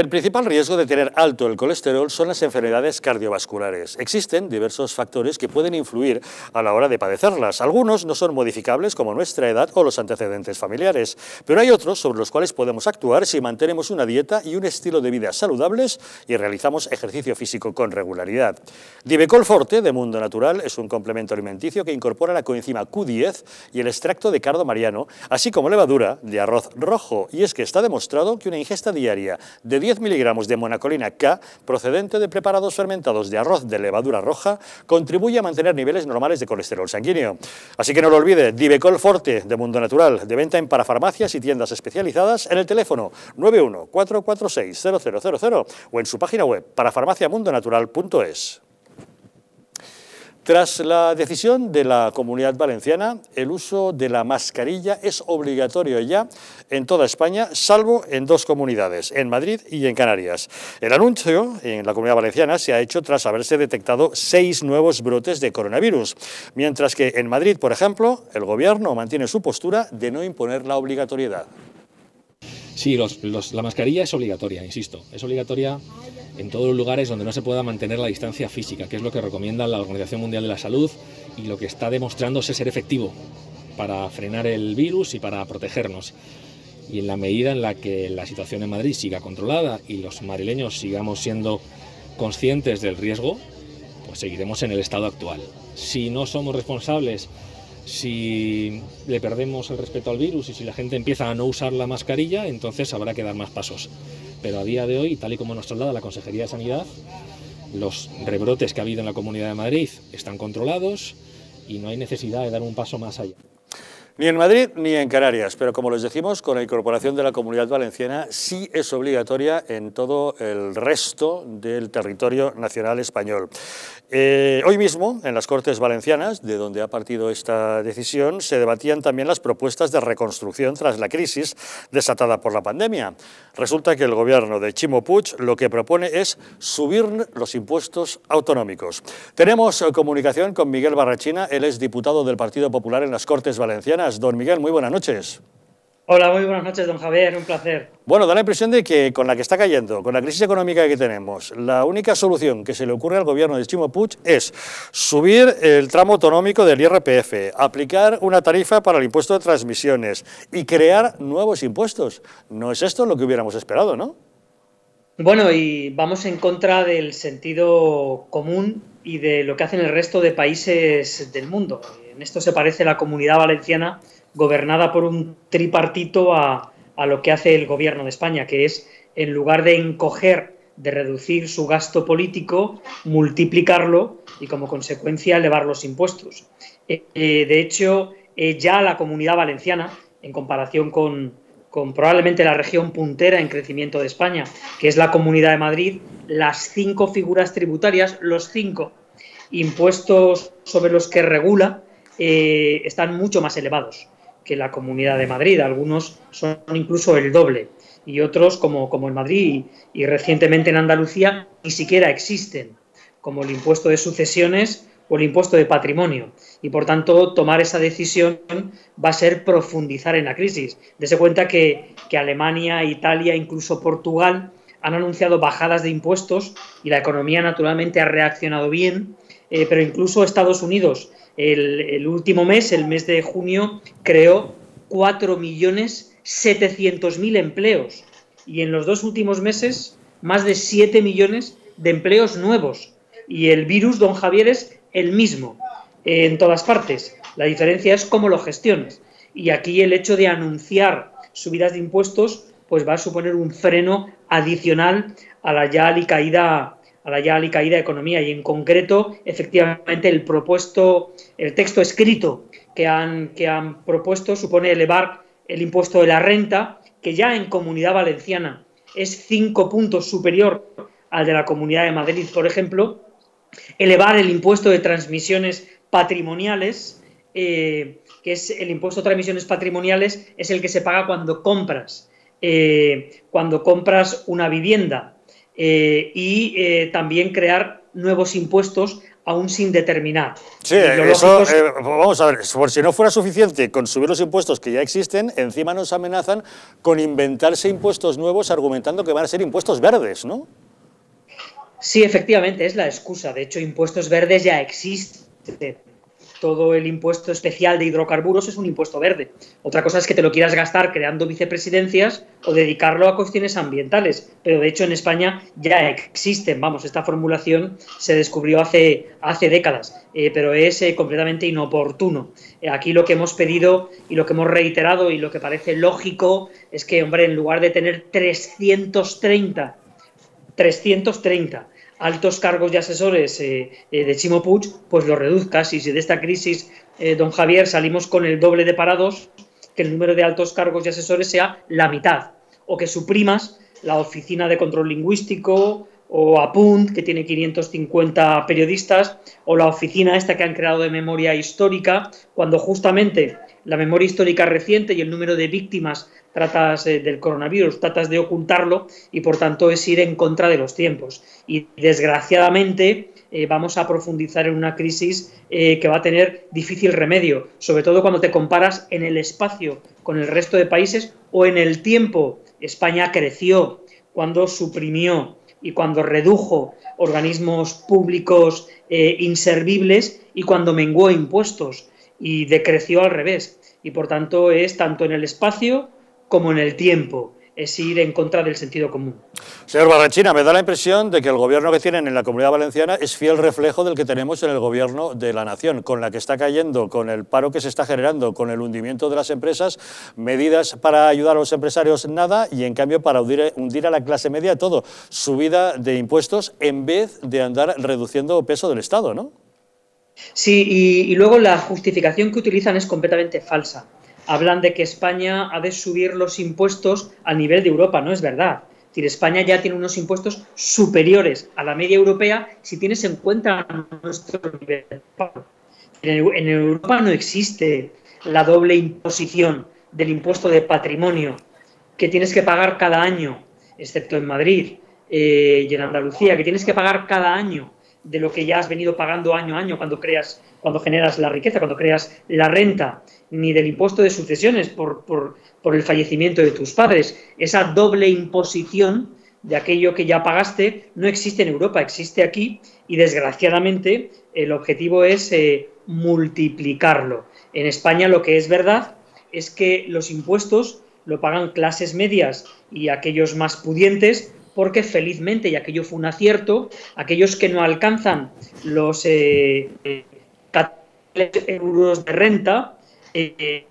El principal riesgo de tener alto el colesterol son las enfermedades cardiovasculares. Existen diversos factores que pueden influir a la hora de padecerlas. Algunos no son modificables como nuestra edad o los antecedentes familiares, pero hay otros sobre los cuales podemos actuar si mantenemos una dieta y un estilo de vida saludables y realizamos ejercicio físico con regularidad. Divecol Forte de Mundo Natural es un complemento alimenticio que incorpora la coenzima Q10 y el extracto de cardo mariano, así como levadura de arroz rojo. Y es que está demostrado que una ingesta diaria de 10 miligramos de monacolina K, procedente de preparados fermentados de arroz de levadura roja, contribuye a mantener niveles normales de colesterol sanguíneo. Así que no lo olvide, Divecol Forte de Mundo Natural, de venta en parafarmacias y tiendas especializadas en el teléfono 91-446-0000 o en su página web parafarmaciamundonatural.es. Tras la decisión de la Comunidad Valenciana, el uso de la mascarilla es obligatorio ya en toda España, salvo en dos comunidades, en Madrid y en Canarias. El anuncio en la Comunidad Valenciana se ha hecho tras haberse detectado seis nuevos brotes de coronavirus, mientras que en Madrid, por ejemplo, el Gobierno mantiene su postura de no imponer la obligatoriedad. Sí, la mascarilla es obligatoria, insisto, es obligatoria en todos los lugares donde no se pueda mantener la distancia física, que es lo que recomienda la Organización Mundial de la Salud y lo que está demostrándose ser efectivo para frenar el virus y para protegernos. Y en la medida en la que la situación en Madrid siga controlada y los madrileños sigamos siendo conscientes del riesgo, pues seguiremos en el estado actual. Si no somos responsables si le perdemos el respeto al virus y si la gente empieza a no usar la mascarilla, entonces habrá que dar más pasos. Pero a día de hoy, tal y como nos traslada la Consejería de Sanidad, los rebrotes que ha habido en la Comunidad de Madrid están controlados y no hay necesidad de dar un paso más allá. Ni en Madrid ni en Canarias, pero como les decimos, con la incorporación de la Comunidad Valenciana sí es obligatoria en todo el resto del territorio nacional español. Eh, hoy mismo, en las Cortes Valencianas, de donde ha partido esta decisión, se debatían también las propuestas de reconstrucción tras la crisis desatada por la pandemia. Resulta que el gobierno de Chimo Puig lo que propone es subir los impuestos autonómicos. Tenemos comunicación con Miguel Barrachina, él es diputado del Partido Popular en las Cortes Valencianas. Don Miguel, muy buenas noches. Hola, muy buenas noches, don Javier, un placer. Bueno, da la impresión de que con la que está cayendo, con la crisis económica que tenemos, la única solución que se le ocurre al gobierno de Chimo Puig es subir el tramo autonómico del IRPF, aplicar una tarifa para el impuesto de transmisiones y crear nuevos impuestos. No es esto lo que hubiéramos esperado, ¿no? Bueno, y vamos en contra del sentido común y de lo que hacen el resto de países del mundo. En esto se parece la comunidad valenciana gobernada por un tripartito a, lo que hace el gobierno de España, que es, en lugar de encoger, de reducir su gasto político, multiplicarlo y como consecuencia elevar los impuestos. Eh, eh, de hecho, eh, ya la comunidad valenciana, en comparación con, con probablemente la región puntera en crecimiento de España, que es la Comunidad de Madrid, las cinco figuras tributarias, los cinco impuestos sobre los que regula, están mucho más elevados que la Comunidad de Madrid. Algunos son incluso el doble y otros, como, en Madrid y, recientemente en Andalucía, ni siquiera existen, como el impuesto de sucesiones o el impuesto de patrimonio. Y por tanto, tomar esa decisión va a ser profundizar en la crisis. Dese cuenta que, que Alemania, Italia, incluso Portugal han anunciado bajadas de impuestos y la economía naturalmente ha reaccionado bien, eh, pero incluso Estados Unidos el, último mes, el mes de junio, creó 4.700.000 empleos y en los dos últimos meses más de 7 millones de empleos nuevos. Y el virus, don Javier, es el mismo en todas partes. La diferencia es cómo lo gestiones. Y aquí el hecho de anunciar subidas de impuestos pues va a suponer un freno adicional a la ya alicaída a la ya alicaída economía y en concreto efectivamente el propuesto el texto escrito que han, que han propuesto supone elevar el impuesto de la renta, que ya en Comunidad Valenciana es cinco puntos superior al de la Comunidad de Madrid, por ejemplo, elevar el impuesto de transmisiones patrimoniales, eh, que es el impuesto de transmisiones patrimoniales, es el que se paga cuando compras, eh, cuando compras una vivienda, eh, y también crear nuevos impuestos aún sin determinar. Sí, eso, vamos a ver, por si no fuera suficiente con subir los impuestos que ya existen, encima nos amenazan con inventarse impuestos nuevos argumentando que van a ser impuestos verdes, ¿no? Sí, efectivamente, es la excusa. De hecho, impuestos verdes ya existen. Todo el impuesto especial de hidrocarburos es un impuesto verde. Otra cosa es que te lo quieras gastar creando vicepresidencias o dedicarlo a cuestiones ambientales. Pero de hecho en España ya existen. Vamos, esta formulación se descubrió hace, hace décadas, eh, pero es eh, completamente inoportuno. Eh, aquí lo que hemos pedido y lo que hemos reiterado y lo que parece lógico es que, hombre, en lugar de tener 330 330 altos cargos y asesores eh, eh, de Chimo Puig, pues lo reduzcas. Y si de esta crisis, eh, don Javier, salimos con el doble de parados, que el número de altos cargos y asesores sea la mitad. O que suprimas la Oficina de Control Lingüístico o APUNT, que tiene 550 periodistas, o la oficina esta que han creado de memoria histórica, cuando justamente la memoria histórica reciente y el número de víctimas tratas eh, del coronavirus, tratas de ocultarlo y por tanto es ir en contra de los tiempos. Y desgraciadamente eh, vamos a profundizar en una crisis eh, que va a tener difícil remedio, sobre todo cuando te comparas en el espacio con el resto de países o en el tiempo. España creció cuando suprimió y cuando redujo organismos públicos inservibles y cuando menguó impuestos y decreció al revés. Y por tanto es tanto en el espacio como en el tiempo. Es ir en contra del sentido común. Señor Barrachina, me da la impresión de que el gobierno que tienen en la Comunidad Valenciana es fiel reflejo del que tenemos en el gobierno de la nación, con la que está cayendo, con el paro que se está generando, con el hundimiento de las empresas, medidas para ayudar a los empresarios nada y en cambio para hundir, hundir a la clase media todo, subida de impuestos en vez de andar reduciendo peso del Estado, ¿no? Sí, y, luego la justificación que utilizan es completamente falsa. Hablan de que España ha de subir los impuestos al nivel de Europa, no es verdad. Es España ya tiene unos impuestos superiores a la media europea si tienes en cuenta nuestro nivel. En Europa no existe la doble imposición del impuesto de patrimonio que tienes que pagar cada año, excepto en Madrid eh, y en Andalucía, que tienes que pagar cada año de lo que ya has venido pagando año a año cuando creas, cuando generas la riqueza, cuando creas la renta, ni del impuesto de sucesiones por, por, el fallecimiento de tus padres. Esa doble imposición de aquello que ya pagaste no existe en Europa, existe aquí y desgraciadamente el objetivo es eh, multiplicarlo. En España lo que es verdad es que los impuestos lo pagan clases medias y aquellos más pudientes porque felizmente, y aquello fue un acierto, aquellos que no alcanzan los eh euros de renta, eh,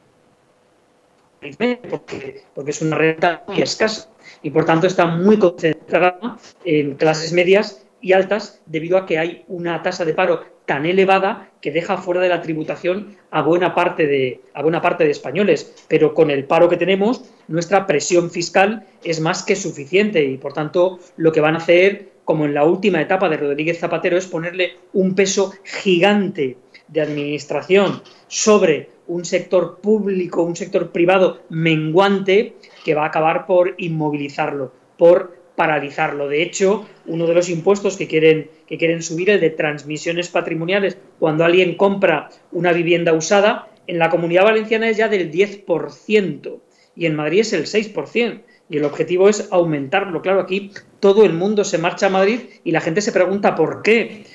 porque, porque es una renta muy escasa y por tanto está muy concentrada en clases medias y altas debido a que hay una tasa de paro tan elevada que deja fuera de la tributación a buena parte de, a buena parte de españoles. Pero con el paro que tenemos, nuestra presión fiscal es más que suficiente y por tanto lo que van a hacer, como en la última etapa de Rodríguez Zapatero, es ponerle un peso gigante de administración sobre un sector público, un sector privado menguante que va a acabar por inmovilizarlo, por paralizarlo. De hecho, uno de los impuestos que quieren, que quieren subir, el de transmisiones patrimoniales, cuando alguien compra una vivienda usada, en la comunidad valenciana es ya del 10% y en Madrid es el 6%. Y el objetivo es aumentarlo. Claro, aquí todo el mundo se marcha a Madrid y la gente se pregunta por qué.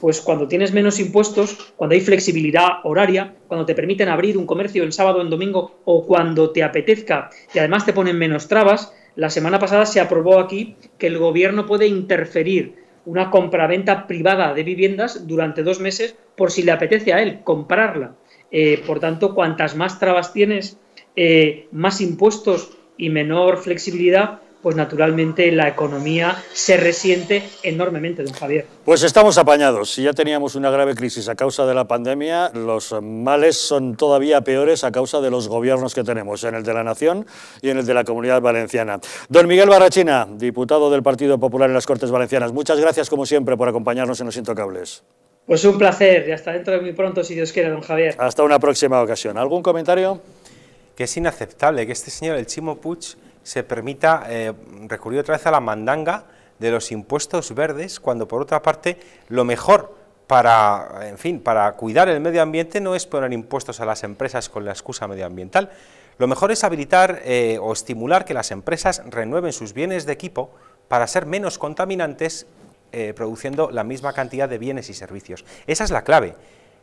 Pues cuando tienes menos impuestos, cuando hay flexibilidad horaria, cuando te permiten abrir un comercio en sábado o en domingo o cuando te apetezca y además te ponen menos trabas, la semana pasada se aprobó aquí que el gobierno puede interferir una compraventa privada de viviendas durante dos meses por si le apetece a él comprarla. Eh, por tanto, cuantas más trabas tienes, eh, más impuestos y menor flexibilidad, pues naturalmente la economía se resiente enormemente, don Javier. Pues estamos apañados. Si ya teníamos una grave crisis a causa de la pandemia, los males son todavía peores a causa de los gobiernos que tenemos, en el de la Nación y en el de la Comunidad Valenciana. Don Miguel Barrachina, diputado del Partido Popular en las Cortes Valencianas, muchas gracias como siempre por acompañarnos en Los Intocables. Pues un placer y hasta dentro de muy pronto, si Dios quiere, don Javier. Hasta una próxima ocasión. ¿Algún comentario? Que es inaceptable que este señor, el Chimo Puig, se permita eh, recurrir otra vez a la mandanga de los impuestos verdes, cuando por otra parte lo mejor para, en fin, para cuidar el medio ambiente no es poner impuestos a las empresas con la excusa medioambiental. Lo mejor es habilitar eh, o estimular que las empresas renueven sus bienes de equipo para ser menos contaminantes eh, produciendo la misma cantidad de bienes y servicios. Esa es la clave.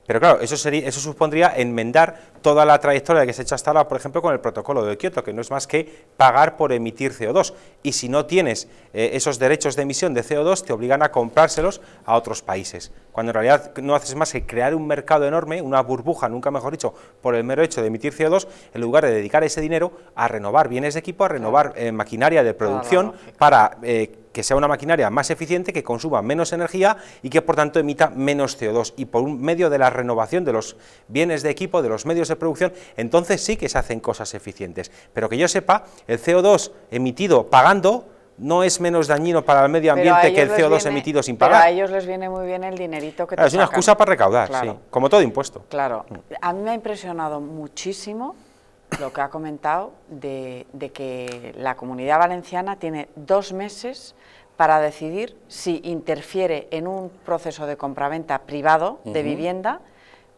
Pero claro, eso, sería, eso supondría enmendar toda la trayectoria que se ha hecho hasta ahora, por ejemplo, con el protocolo de Kioto, que no es más que pagar por emitir CO2. Y si no tienes eh, esos derechos de emisión de CO2, te obligan a comprárselos a otros países. Cuando en realidad no haces más que crear un mercado enorme, una burbuja, nunca mejor dicho, por el mero hecho de emitir CO2, en lugar de dedicar ese dinero a renovar bienes de equipo, a renovar eh, maquinaria de producción para eh, que sea una maquinaria más eficiente, que consuma menos energía y que por tanto emita menos CO2. Y por un medio de la renovación de los bienes de equipo, de los medios de producción, entonces sí que se hacen cosas eficientes. Pero que yo sepa, el CO2 emitido pagando no es menos dañino para el medio ambiente que el CO2 emitido sin pagar. Pero a ellos les viene muy bien el dinerito que te Es una excusa para recaudar, sí, como todo impuesto. Claro. A mí me ha impresionado muchísimo lo que ha comentado de, que la comunidad valenciana tiene dos meses para decidir si interfiere en un proceso de compraventa privado de vivienda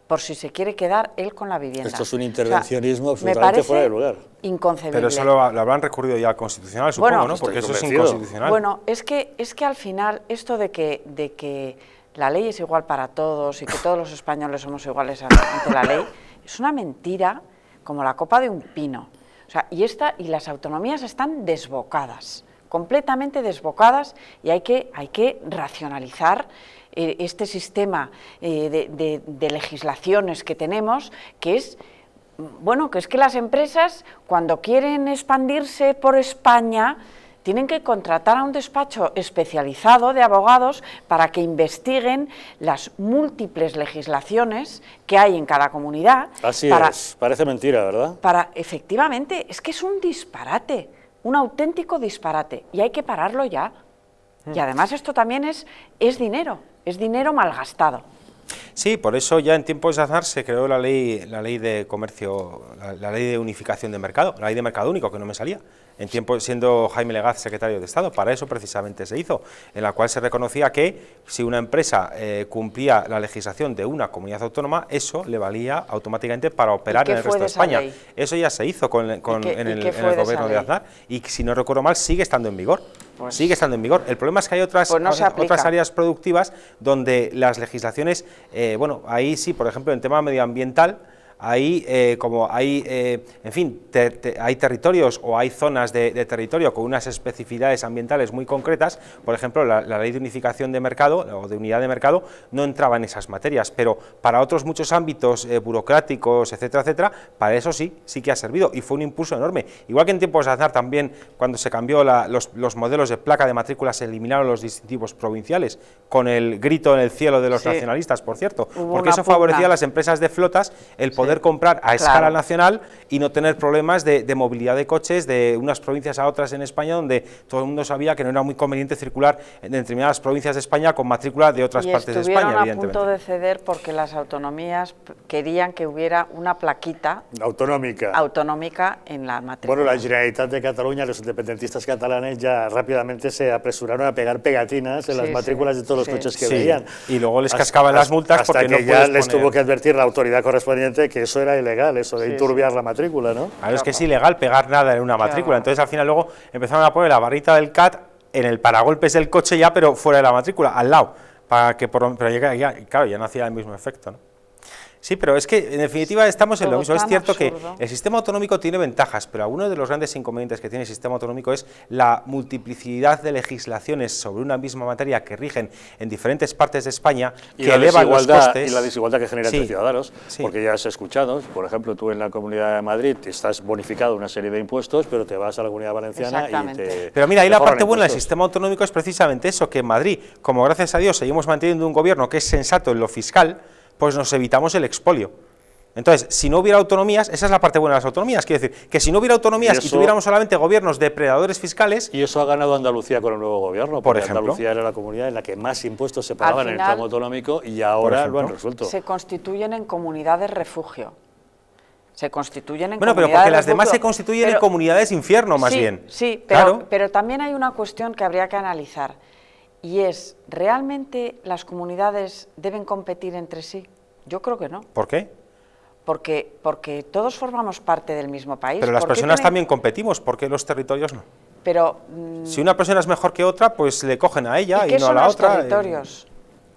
por si se quiere quedar él con la vivienda. Esto es un intervencionismo absolutamente fuera de lugar. Inconcebible. Pero eso lo, habrán recurrido ya al Constitucional, supongo, ¿no? Porque eso es inconstitucional. Bueno, es que, es que al final esto de que, de que la ley es igual para todos y que todos los españoles somos iguales ante la ley, es una mentira como la copa de un pino. O sea, y, esta, y las autonomías están desbocadas, completamente desbocadas, y hay que, hay que racionalizar eh, este sistema eh, de, legislaciones que tenemos, que es bueno, que es que las empresas cuando quieren expandirse por España tienen que contratar a un despacho especializado de abogados para que investiguen las múltiples legislaciones que hay en cada comunidad. Así es, parece mentira, ¿verdad? Para, efectivamente, es que es un disparate, un auténtico disparate, y hay que pararlo ya. Y mm. además esto también es, es dinero es dinero malgastado. Sí, por eso ya en tiempos de Aznar se creó la ley, la ley de comercio, la, ley de unificación de mercado, la ley de mercado único, que no me salía, en tiempo siendo Jaime Legaz secretario de Estado, para eso precisamente se hizo, en la cual se reconocía que si una empresa eh, cumplía la legislación de una comunidad autónoma, eso le valía automáticamente para operar en el resto de, España. Eso ya se hizo con, en, el, gobierno de Aznar y si no recuerdo mal sigue estando en vigor. Pues sigue estando en vigor. El problema es que hay otras, pues otras áreas productivas donde las legislaciones, eh, bueno, ahí sí, por ejemplo, en tema medioambiental, Ahí, eh, como hay, eh, en fin, hay territorios o hay zonas de, territorio con unas especificidades ambientales muy concretas, por ejemplo, la, ley de unificación de mercdo o de unidad de mercado no entraba en esas materias, pero para otros muchos ámbitos eh, burocráticos, etcétera, etcétera, para eso sí, sí que ha servido y fue un impulso enorme. Igual que en tiempos de azar también, cuando se cambió los, modelos de placa de matrícula, se eliminaron los distintivos provinciales, con el grito en el cielo de los nacionalistas, por cierto, porque eso favorecía a las empresas de flotas el poder comprar a escala nacional y no tener problemas de, movilidad de coches de unas provincias a otras en España, donde todo el mundo sabía que no era muy conveniente circular en determinadas provincias de España con matrícula de otras partes de España, a punto de ceder porque las autonomías querían que hubiera una plaquita autonómica, autonómica en la matrícula. Bueno, la Generalitat de Cataluña, los independentistas catalanes ya rápidamente se apresuraron a pegar pegatinas en las matrículas de todos los coches que veían. Y luego les cascaban las multas hasta porque que ya les tuvo que advertir la autoridad correspondiente que eso era ilegal, eso de enturbiar la matrícula, ¿no? Claro, es que es ilegal pegar nada en una matrícula, entonces al final luego empezaron a poner la barrita del CAT en el paragolpes del coche ya, pero fuera de la matrícula, al lado, para que por, pero ya, claro, ya no hacía el mismo efecto, ¿no? Sí, pero es que en definitiva estamos en lo mismo. Es cierto absurdo. que el sistema autonómico tiene ventajas, pero uno de los grandes inconvenientes que tiene el sistema autonómico es la multiplicidad de legislaciones sobre una misma materia que rigen en diferentes partes de España Y que elevan los costes. y la desigualdad que genera Sí, entre ciudadanos, sí. porque ya has escuchado, por ejemplo, tú en la Comunidad de Madrid estás bonificado una serie de impuestos, pero te vas a la Comunidad Valenciana y te... Pero mira, ahí la parte buena del sistema autonómico es precisamente eso, que en Madrid, como gracias a Dios seguimos manteniendo un gobierno que es sensato en lo fiscal, pues nos evitamos el expolio. Entonces, si no hubiera autonomías, esa es la parte buena de las autonomías, quiero decir, que si no hubiera autonomías y, tuviéramos solamente gobiernos depredadores fiscales, Y eso ha ganado Andalucía con el nuevo gobierno, Por porque ejemplo. Andalucía era la comunidad en la que más impuestos se pagaban en el tramo autonómico y ahora lo han resuelto. Se constituyen en comunidades refugio. Se constituyen en bueno, pero comunidades porque las demás se constituyen en Pero- comunidades infierno, más sí, bien. Sí, pero, Claro. pero también hay una cuestión que habría que analizar y es, ¿realmente las comunidades deben competir entre sí? Yo creo que no, ¿Por qué? porque, porque todos formamos parte del mismo país. Pero las ¿Por qué personas tienen- también competimos, ¿por qué los territorios no? Pero, mm, Si una persona es mejor que otra, pues le cogen a ella ¿y y, no a la los otra. territorios?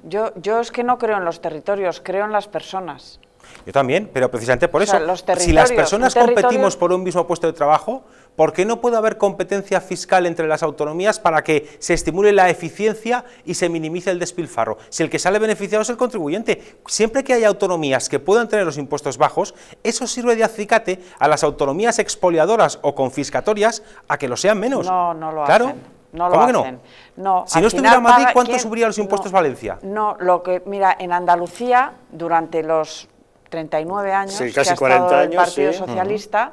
Yo, yo es que no creo en los territorios, creo en las personas. Yo también, pero precisamente por O sea, eso, los si las personas territorio- competimos por un mismo puesto de trabajo, ¿por qué no puede haber competencia fiscal entre las autonomías para que se estimule la eficiencia y se minimice el despilfarro? Si el que sale beneficiado es el contribuyente. Siempre que haya autonomías que puedan tener los impuestos bajos, eso sirve de acicate a las autonomías expoliadoras o confiscatorias a que lo sean menos. No, no lo ¿Claro? hacen. No lo ¿Cómo que hacen. no? No, Si no estuviera final Madrid, ¿cuánto ¿quién? subirían los impuestos No, Valencia? No, lo que, mira, en Andalucía, durante los 39 años Sí, que ha 40 estado el años, Partido sí. Socialista,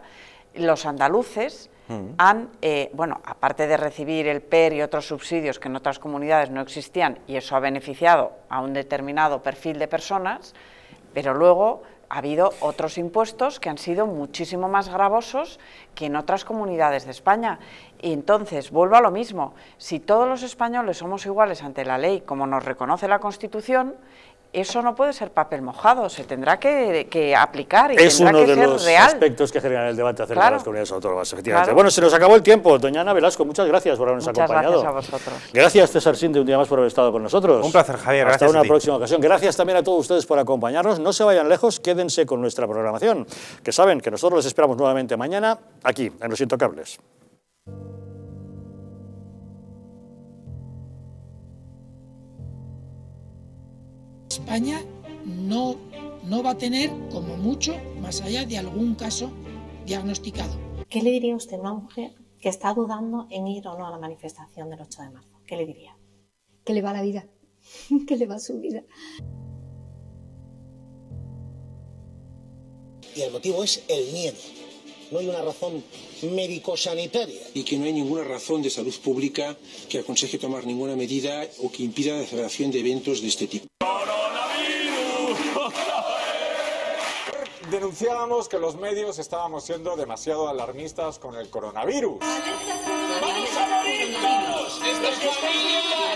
los andaluces Han, eh, bueno, aparte de recibir el PER y otros subsidios que en otras comunidades no existían, y eso ha beneficiado a un determinado perfil de personas, pero luego ha habido otros impuestos que han sido muchísimo más gravosos que en otras comunidades de España. Y entonces, vuelvo a lo mismo, si todos los españoles somos iguales ante la ley, como nos reconoce la Constitución, eso no puede ser papel mojado, se tendrá que, que aplicar y Es tendrá uno que de ser los real. aspectos que generan el debate acerca de las comunidades autónomas, efectivamente. Claro. Bueno, se nos acabó el tiempo. Doña Ana Velasco, muchas gracias por habernos Muchas acompañado. gracias a vosotros. Gracias, César Sinde, un día más por haber estado con nosotros. Un placer, Javier, Hasta gracias a una ti. próxima ocasión. Gracias también a todos ustedes por acompañarnos. No se vayan lejos, quédense con nuestra programación, que saben que nosotros les esperamos nuevamente mañana aquí, en Los Intocables. España no, no va a tener, como mucho, más allá de algún caso diagnosticado. ¿Qué le diría usted a una mujer que está dudando en ir o no a la manifestación del 8 de marzo? ¿Qué le diría? Que le va la vida, que le va su vida. Y el motivo es el miedo. No hay una razón médico-sanitaria. y que no hay ninguna razón de salud pública que aconseje tomar ninguna medida o que impida la celebración de eventos de este tipo. Denunciábamos que los medios estábamos siendo demasiado alarmistas con el coronavirus. ¡Vamos a morir todos! ¡Estefanía!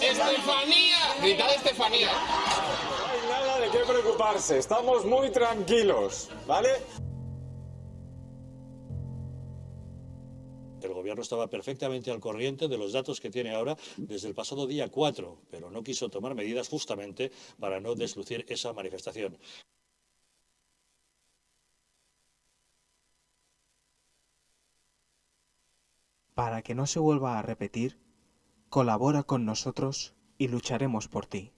¡Estefanía! Gritad Estefanía. No hay nada de qué preocuparse, estamos muy tranquilos, ¿vale? El gobierno estaba perfectamente al corriente de los datos que tiene ahora desde el pasado día 4, pero no quiso tomar medidas justamente para no deslucir esa manifestación. Para que no se vuelva a repetir, colabora con nosotros y lucharemos por ti.